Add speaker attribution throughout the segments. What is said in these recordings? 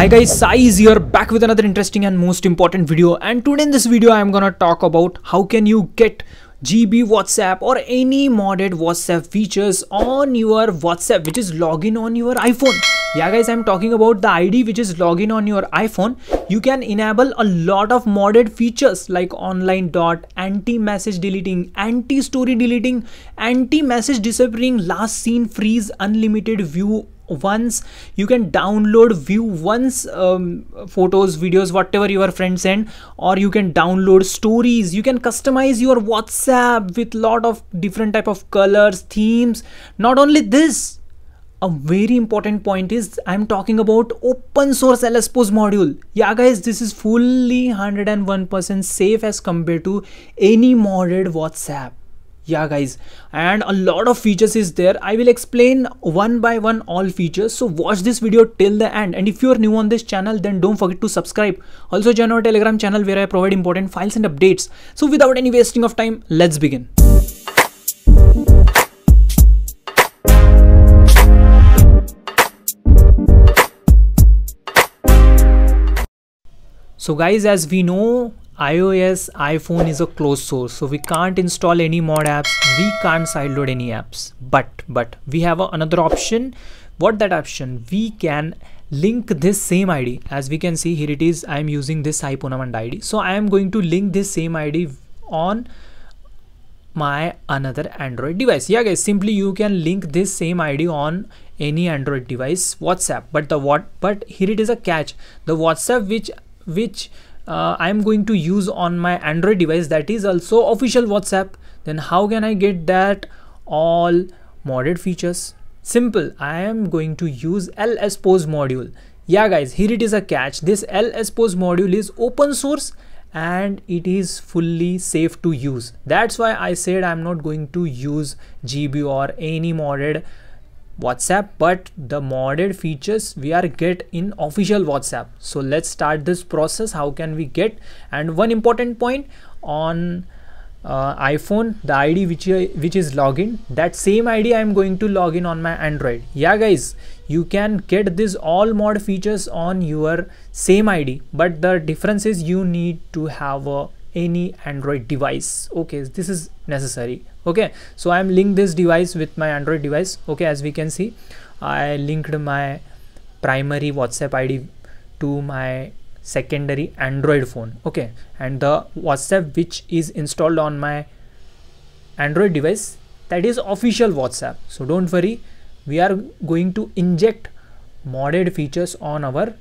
Speaker 1: Hi guys, Sai is here back with another interesting and most important video and today in this video I am gonna talk about how can you get GB WhatsApp or any modded WhatsApp features on your WhatsApp which is login on your iPhone. Yeah guys, I'm talking about the ID which is login on your iPhone. You can enable a lot of modded features like online dot, anti-message deleting, anti-story deleting, anti-message disappearing, last seen freeze, unlimited view once you can download view once um, photos videos whatever your friends send or you can download stories. You can customize your whatsapp with lot of different type of colors themes. Not only this a very important point is i'm talking about open source lspose module. Yeah guys this is fully 101% safe as compared to any modded whatsapp yeah guys. And a lot of features is there. I will explain one by one all features. So watch this video till the end. And if you are new on this channel then don't forget to subscribe. Also join our telegram channel where i provide important files and updates. So without any wasting of time let's begin. So guys as we know iOS iPhone is a closed source so we can't install any mod apps. We can't sideload any apps. But but we have a, another option. What that option? We can link this same id as we can see here it is. I am using this iPhone id so i am going to link this same id on my another android device. Yeah guys simply you can link this same id on any android device whatsapp. But the what but here it is a catch. The whatsapp which which uh, I'm going to use on my Android device that is also official WhatsApp. Then how can I get that? All modded features. Simple. I am going to use lspose module. Yeah guys here it is a catch. This lspose module is open source and it is fully safe to use. That's why I said I'm not going to use GB or any modded whatsapp but the modded features we are get in official whatsapp. So let's start this process. How can we get? And one important point on uh, iphone the id which which is login that same id i am going to log in on my android. Yeah guys you can get this all mod features on your same id but the difference is you need to have a any android device. Okay this is necessary. Okay so i'm linked this device with my android device. Okay as we can see i linked my primary whatsapp id to my secondary android phone. Okay and the whatsapp which is installed on my android device that is official whatsapp. So don't worry we are going to inject modded features on our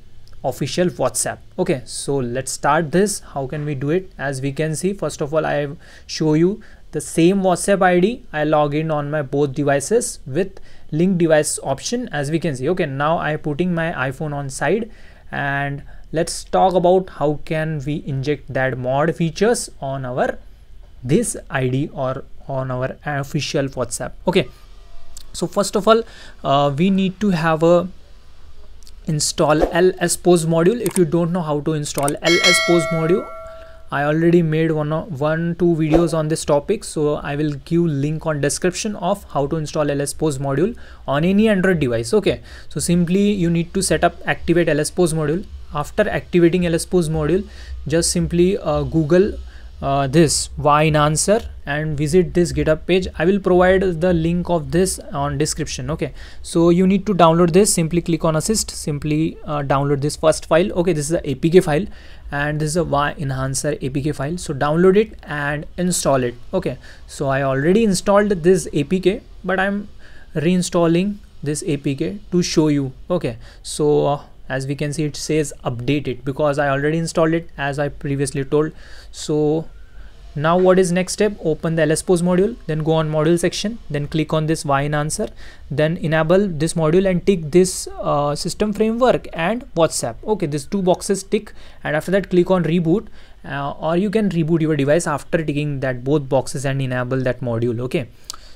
Speaker 1: official whatsapp. Okay so let's start this. How can we do it? As we can see first of all i show you the same whatsapp id i log in on my both devices with link device option as we can see. Okay now i putting my iphone on side. And let's talk about how can we inject that mod features on our this id or on our official whatsapp. Okay so first of all uh, we need to have a install lspose module. If you don't know how to install lspose module I already made one one two videos on this topic so I will give link on description of how to install lspose module on any android device okay? So simply you need to set up activate lspose module. After activating lspose module just simply uh, google uh, this in answer and visit this github page. I will provide the link of this on description okay? So you need to download this. Simply click on assist. Simply uh, download this first file. Okay this is a apk file and this is a why enhancer apk file. So download it and install it okay? So i already installed this apk but i'm reinstalling this apk to show you okay? So uh, as we can see it says updated because I already installed it as I previously told. So now what is next step? Open the lspose module then go on module section then click on this why in answer then enable this module and tick this uh, system framework and whatsapp. Okay these two boxes tick and after that click on reboot uh, or you can reboot your device after ticking that both boxes and enable that module. Okay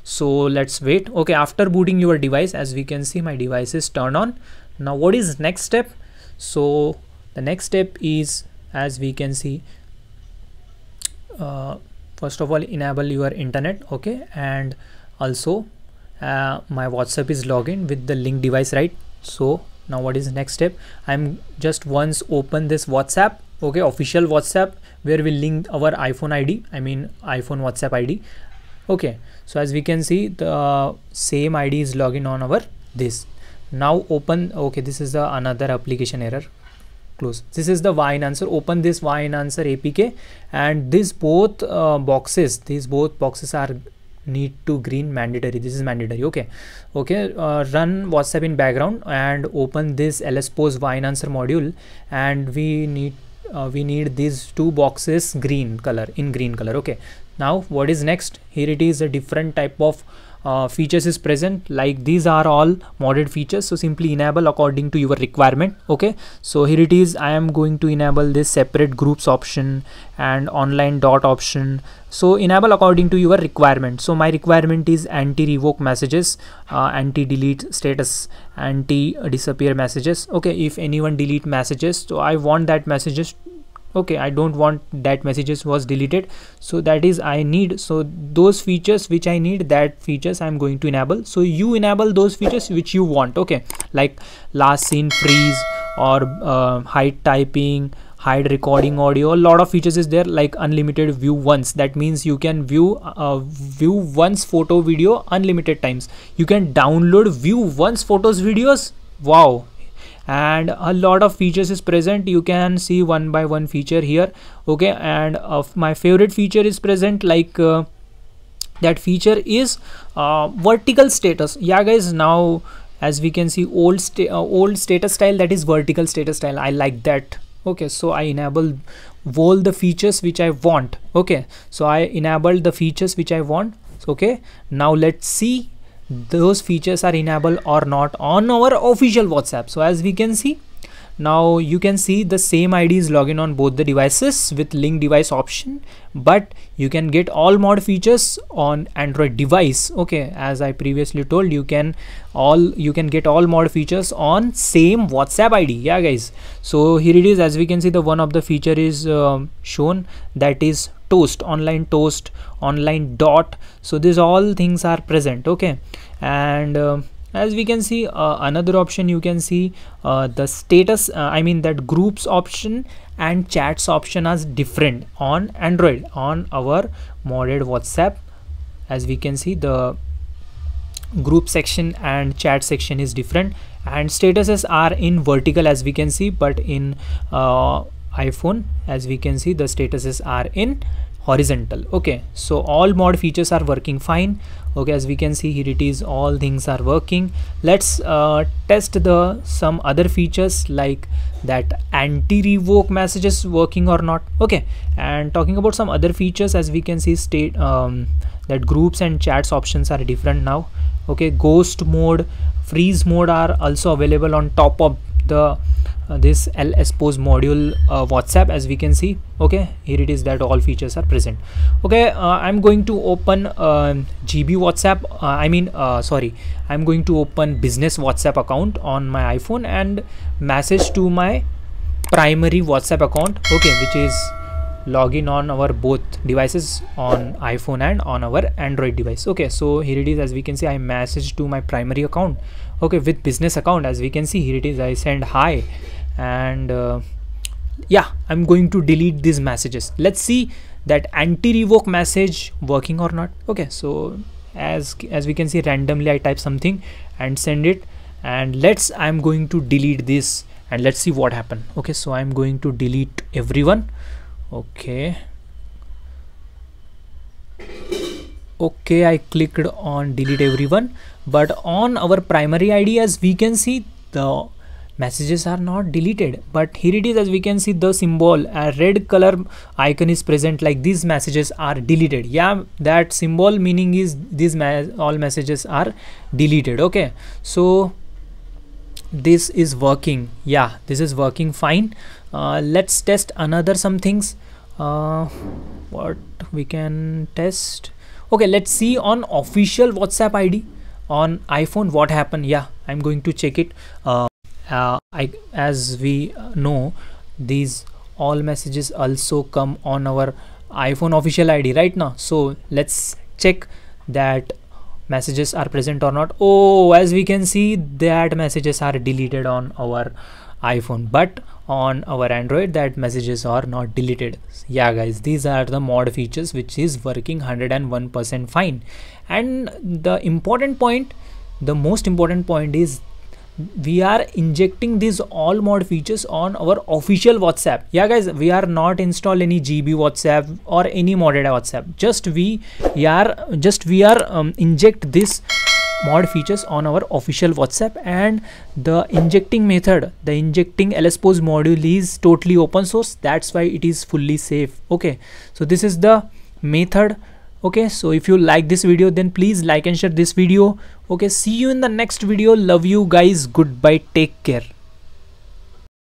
Speaker 1: so let's wait. Okay after booting your device as we can see my device is turned on. Now what is next step? So the next step is as we can see uh, first of all enable your internet okay? And also uh, my whatsapp is login with the link device right? So now what is next step? I'm just once open this whatsapp okay? Official whatsapp where we link our iphone id i mean iphone whatsapp id okay so as we can see the same id is login on our this. Now open okay this is the another application error. Close. This is the YEnhancer open this YEnhancer apk and this both uh, boxes these both boxes are need to green mandatory. This is mandatory okay. Okay uh, run whatsapp in background and open this lspose answer module and we need uh, we need these two boxes green color in green color okay. Now what is next? Here it is a different type of uh, features is present. Like these are all modded features so simply enable according to your requirement okay? So here it is. I am going to enable this separate groups option and online dot option. So enable according to your requirement. So my requirement is anti revoke messages uh, anti delete status anti disappear messages okay? If anyone delete messages so i want that messages okay i don't want that messages was deleted. So that is i need so those features which i need that features i'm going to enable. So you enable those features which you want okay? Like last seen freeze or uh, hide typing hide recording audio a lot of features is there like unlimited view once. That means you can view uh, view once photo video unlimited times. You can download view once photos videos? Wow and a lot of features is present. You can see one by one feature here okay? And of my favorite feature is present like uh, that feature is uh, vertical status. Yeah guys now as we can see old sta uh, old status style that is vertical status style. I like that. Okay so i enable all the features which i want okay? So i enabled the features which i want okay? Now let's see those features are enabled or not on our official whatsapp. So as we can see now you can see the same id is login on both the devices with link device option but you can get all mod features on android device. Okay as i previously told you can all you can get all mod features on same whatsapp id yeah guys. So here it is. As we can see the one of the feature is uh, shown. That is toast online toast online dot. So these all things are present okay? And uh, as we can see uh, another option you can see uh, the status uh, i mean that groups option and chats option is different on android on our modded whatsapp. As we can see the group section and chat section is different. And statuses are in vertical as we can see but in uh, iphone as we can see the statuses are in horizontal. Okay so all mod features are working fine. Okay as we can see here it is all things are working. Let's uh, test the some other features like that anti-revoke messages working or not. Okay and talking about some other features as we can see state um, that groups and chats options are different now. Okay ghost mode freeze mode are also available on top of the uh, this lspose module uh, whatsapp as we can see. Okay here it is that all features are present. Okay uh, i'm going to open um, gb whatsapp uh, i mean uh, sorry i'm going to open business whatsapp account on my iphone and message to my primary whatsapp account okay which is login on our both devices on iphone and on our android device. Okay so here it is. As we can see i message to my primary account. Okay with business account as we can see here it is. I send hi and uh, yeah i'm going to delete these messages. Let's see that anti-revoke message working or not. Okay so as as we can see randomly i type something and send it. And let's i'm going to delete this and let's see what happened okay so i'm going to delete everyone okay. Okay i clicked on delete everyone but on our primary id as we can see the messages are not deleted. But here it is as we can see the symbol a red color icon is present like these messages are deleted. Yeah that symbol meaning is these all messages are deleted. Okay so this is working. Yeah this is working fine. Uh, let's test another some things. Uh, what we can test? Okay let's see on official whatsapp id on iphone what happened? Yeah i'm going to check it. Uh, uh, I, as we know these all messages also come on our iphone official id right now? So let's check that messages are present or not. Oh as we can see that messages are deleted on our iphone. But on our android that messages are not deleted. Yeah guys these are the mod features which is working 101% fine. And the important point the most important point is we are injecting these all mod features on our official whatsapp. Yeah guys we are not install any gb whatsapp or any modded whatsapp. Just we are just we are um, inject this mod features on our official whatsapp and the injecting method the injecting lspose module is totally open source. That's why it is fully safe. Okay. So this is the method okay so if you like this video then please like and share this video. Okay see you in the next video. Love you guys. Goodbye. Take care